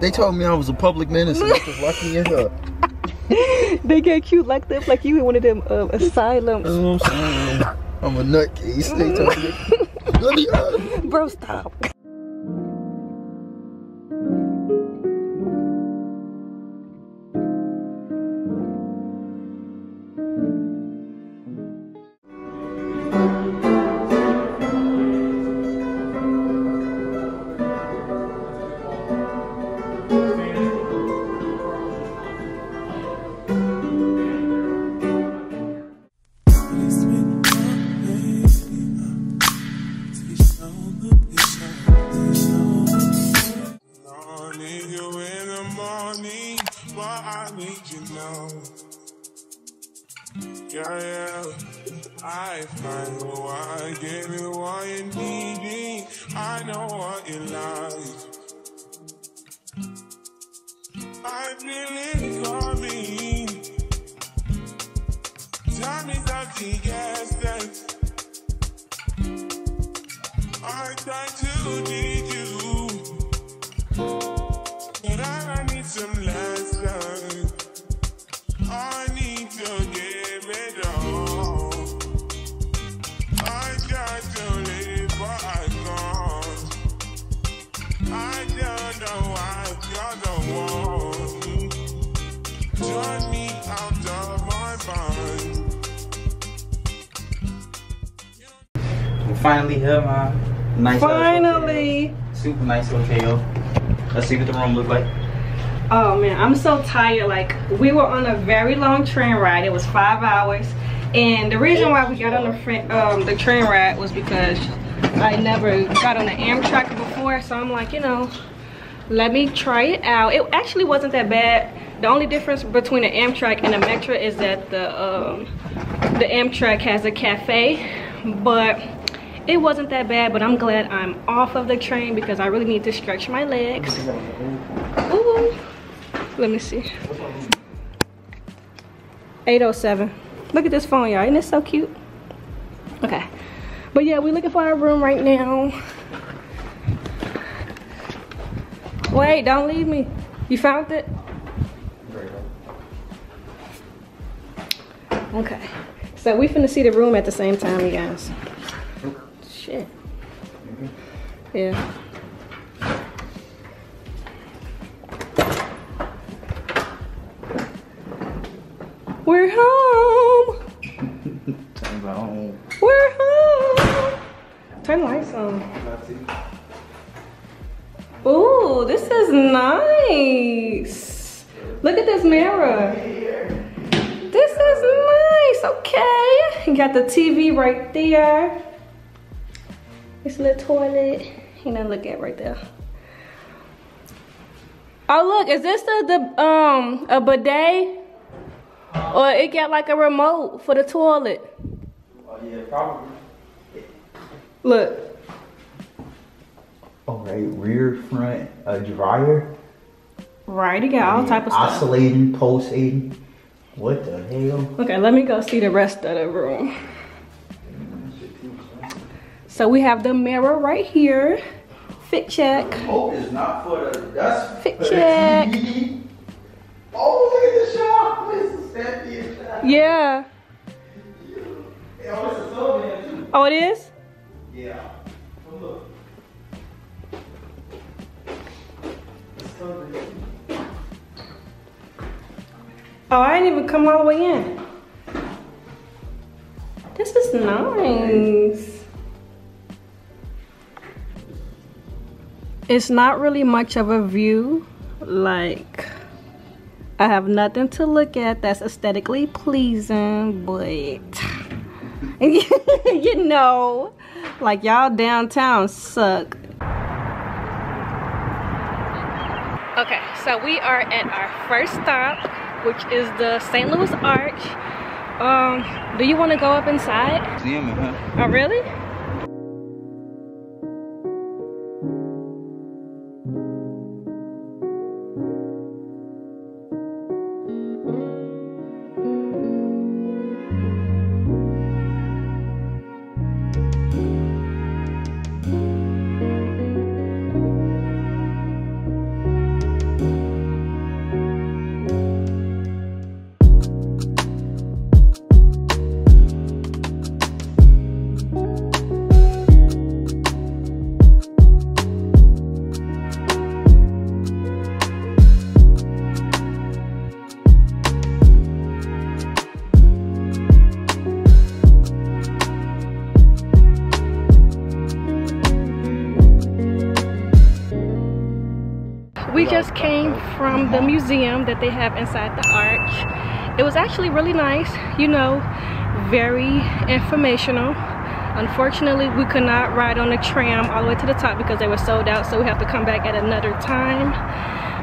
They told me I was a public menace and just locked me in here. they get cute like that, like you in one of them uh, asylums. I'm. I'm a nutcase. They told me. Bro, stop. I know what you like. I feel it coming. Tell me something, yes, that. I try to need finally here, man. Nice. Finally. Super nice hotel. Let's see what the room look like. Oh man, I'm so tired. Like we were on a very long train ride. It was five hours, and the reason why we got on the um, the train ride was because I never got on the Amtrak before. So I'm like, you know, let me try it out. It actually wasn't that bad. The only difference between the Amtrak and the Metro is that the um, the Amtrak has a cafe, but it wasn't that bad. But I'm glad I'm off of the train because I really need to stretch my legs. Ooh. Let me see. 807. Look at this phone, y'all. Isn't it so cute? Okay. But yeah, we're looking for our room right now. Wait, don't leave me. You found it? Okay. So we finna see the room at the same time, you guys. Shit. Yeah. We're home. It on. We're home. Turn the lights on. Ooh, this is nice. Look at this mirror. This is nice. Okay. You got the TV right there. This little toilet. You know, look at right there. Oh, look. Is this the, the um a bidet? Or it got like a remote for the toilet. Oh yeah, probably. Look. All right, rear, front, a dryer. Right, it got all type of stuff. Oscillating, pulsating. What the hell? Okay, let me go see the rest of the room. So we have the mirror right here. Fit check. Oh, it's not for the. That's Fit check. Oh, look at the shower. This is fancy. Yeah. Oh, it's a sub too. Oh, it is? Yeah. Look. It's sub. Oh, I didn't even come all the way in. This is nice. It's not really much of a view. Like, I have nothing to look at that's aesthetically pleasing, but you know, like y'all downtown suck. Okay, so we are at our first stop, which is the St. Louis Arch. Um, do you want to go up inside? Museum, huh? Oh, really? Museum that they have inside the arch. It was actually really nice, you know, very informational. Unfortunately, we could not ride on the tram all the way to the top because they were sold out, so we have to come back at another time,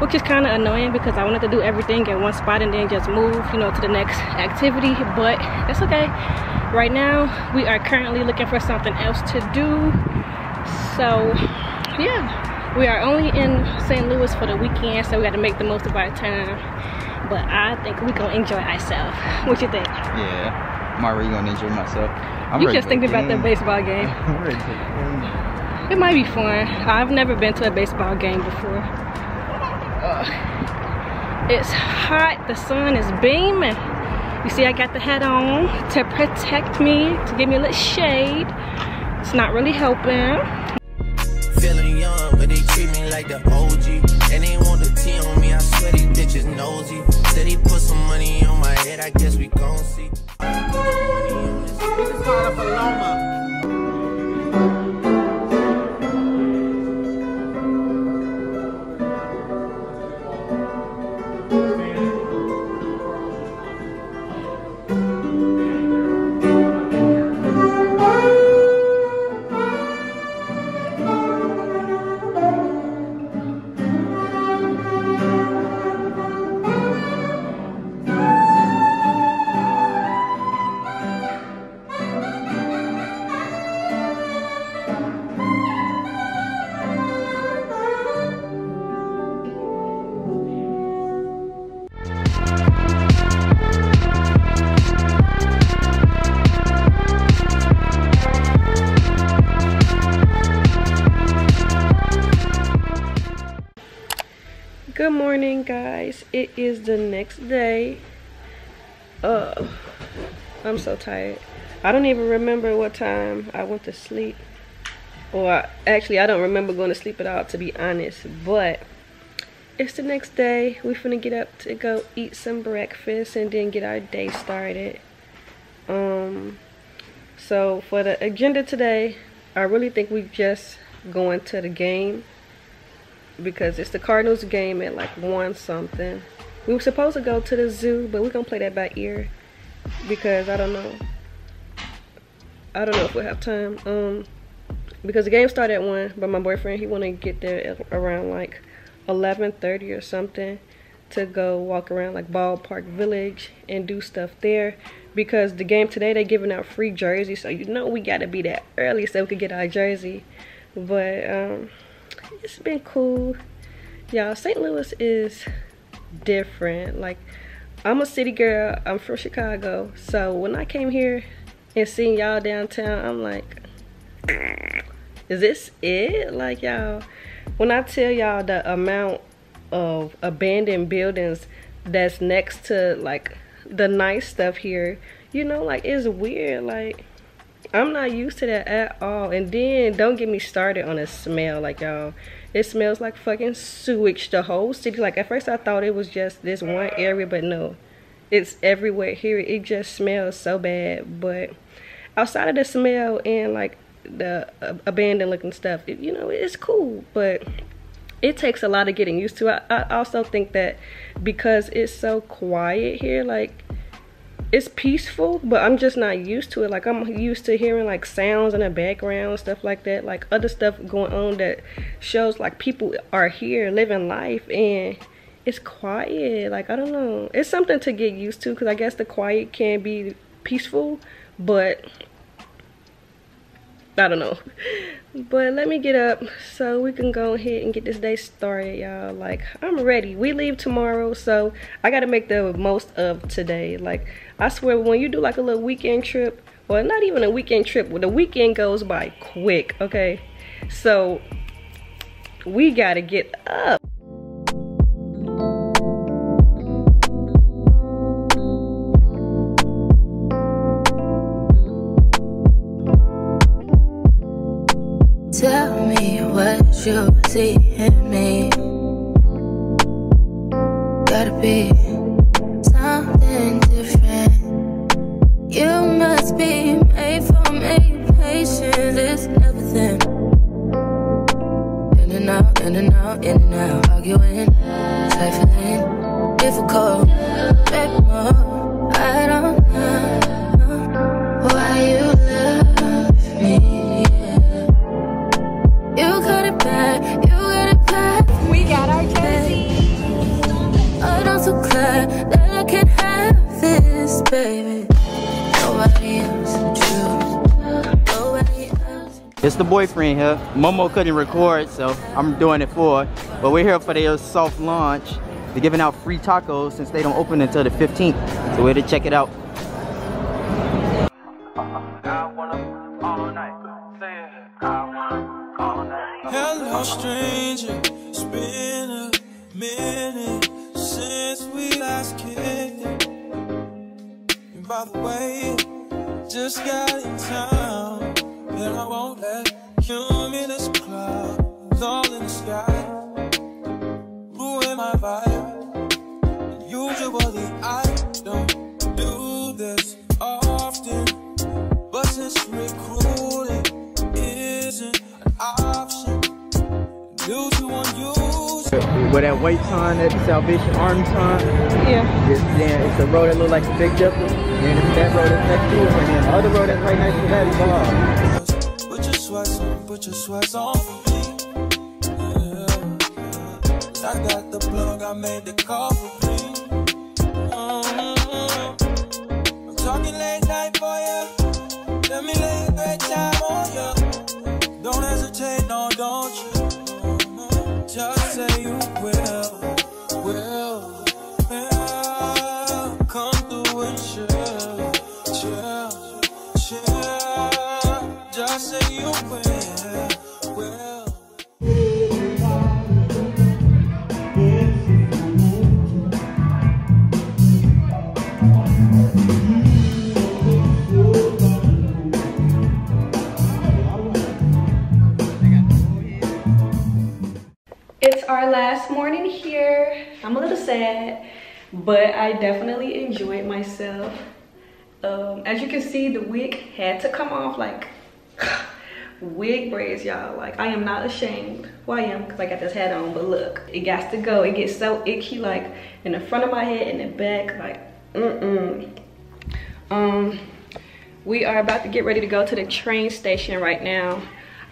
which is kind of annoying because I wanted to do everything in one spot and then just move, you know, to the next activity, but that's okay. Right now, we are currently looking for something else to do. So, yeah, we are only in St. Louis for the weekend, so we got to make the most of our time. But I think we're going to enjoy ourselves. What you think? Yeah, I'm already gonna enjoy myself. I'm you just thinking about that baseball game. I'm ready for the game. It might be fun. I've never been to a baseball game before. Ugh. It's hot. The sun is beaming. You see, I got the hat on to protect me, to give me a little shade. It's not really helping. Feeling young, but they treat me like the OG. And they want the T on me, I swear these bitches nosy. Said he put some money on my head, I guess we gon' see. Is the next day. Uh, I'm so tired. I don't even remember what time I went to sleep. Or actually, I don't remember going to sleep at all, to be honest. But it's the next day. We finna get up to go eat some breakfast and then get our day started. Um, so for the agenda today, I really think we're just going to the game because it's the Cardinals game at like one something. We were supposed to go to the zoo, but we're gonna play that by ear because I don't know. I don't know if we'll have time. Um, because the game started at one, but my boyfriend he wanna get there around like 11:30 or something to go walk around like Ballpark Village and do stuff there because the game today they giving out free jerseys, so you know we gotta be that early so we could get our jersey. But um it's been cool. Y'all, St. Louis is different. Like, I'm a city girl. I'm from Chicago. So when I came here and seen y'all downtown, I'm like, is this it? Like, y'all, when I tell y'all the amount of abandoned buildings that's next to, like, the nice stuff here, you know, like, it's weird. Like, I'm not used to that at all. And then don't get me started on the smell. Like y'all, it smells like fucking sewage. The whole city. Like at first I thought it was just this one area, but no, it's everywhere here. It just smells so bad. But outside of the smell and like the uh, abandoned looking stuff, it, you know, it's cool. But it takes a lot of getting used to. I, I also think that because it's so quiet here, like it's peaceful, but I'm just not used to it. Like I'm used to hearing like sounds in the background, stuff like that, like other stuff going on that shows like people are here living life and it's quiet. Like I don't know. It's something to get used to because I guess the quiet can be peaceful, but I don't know. But let me get up so we can go ahead and get this day started, y'all. Like, I'm ready. We leave tomorrow, so I got to make the most of today. Like, I swear, when you do like a little weekend trip, well, not even a weekend trip, well, the weekend goes by quick, okay? So, we got to get up. be made. Patience everything. In and out, in and out, in and out. Arguing, trifling, difficult. I don't know why you love me. You got it bad, you got it bad. We got our glad that I can have this, baby. It's the boyfriend here. Momo couldn't record, so I'm doing it for her. But we're here for their soft launch. They're giving out free tacos since they don't open until the 15th. So we're to check it out. Hello, stranger. It's been a minute since we last kicked it. And by the way, just got in town, and I won't let cumulus clouds all in the sky ruin my vibe. And usually I don't do this often, but since recruiting isn't an option due to unusual. Where that white sign, that Salvation Army sign, Yeah. it's, yeah, it's a road that looks like a big dipper. And it's that road that's next to it. And then the other road that's right next to that is Bob. Put your sweats on for me. Yeah. I got the plug, I made the call for me. Mhm. I'm talking late night for ya. Let me lay a great time on ya. Don't hesitate, no, don't you? Just say you will, will. Our last morning here. I'm a little sad, but I definitely enjoyed myself. Um, as you can see, the wig had to come off like wig braids, y'all. Like I am not ashamed. Well, I am because I got this hat on, but look, it got to go. It gets so icky, like in the front of my head and the back, like mm-mm. Um, we are about to get ready to go to the train station right now.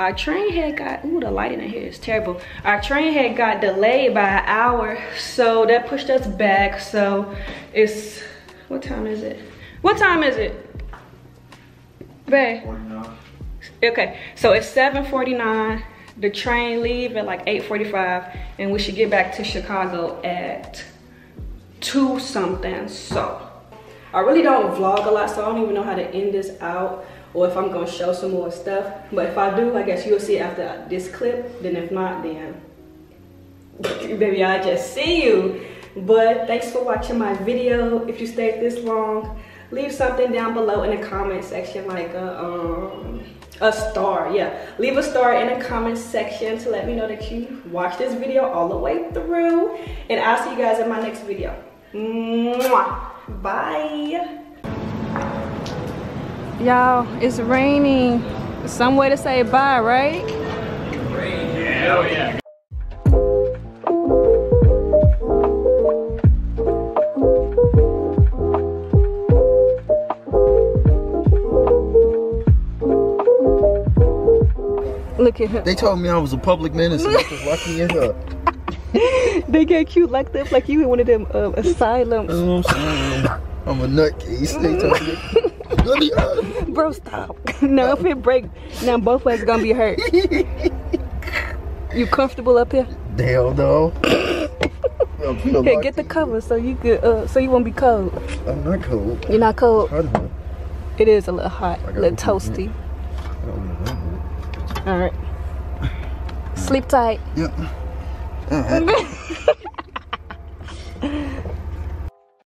Our train had got, ooh, the lighting in here is terrible. Our train had got delayed by an hour, so that pushed us back. So it's, what time is it? What time is it? Babe. Okay, so it's 7.49. The train leave at like 8.45, and we should get back to Chicago at 2 something, so. I really don't vlog a lot, so I don't even know how to end this out or if I'm gonna show some more stuff. But if I do, I guess you'll see after this clip. Then if not, then baby, I just see you. But thanks for watching my video. If you stayed this long, leave something down below in the comment section, like a, um, a star. Yeah, leave a star in the comment section to let me know that you watched this video all the way through. And I'll see you guys in my next video. Mwah. Bye. Y'all, it's raining. Some way to say bye, right? Look at him. They told me I was a public menace and they just locked me in here. They get cute like this, like you in one of them uh, asylums. You know what I'm saying? I'm a nutcase. They told me. Let me out. Bro, stop. now if it break, now both of us gonna be hurt. you comfortable up here? Hell no. I'm Here, locked get the cover so you could, uh, so you won't be cold. I'm not cold. You're not cold. It is a little hot, a little toasty. I don't know. All right. Sleep tight. Yep. Right.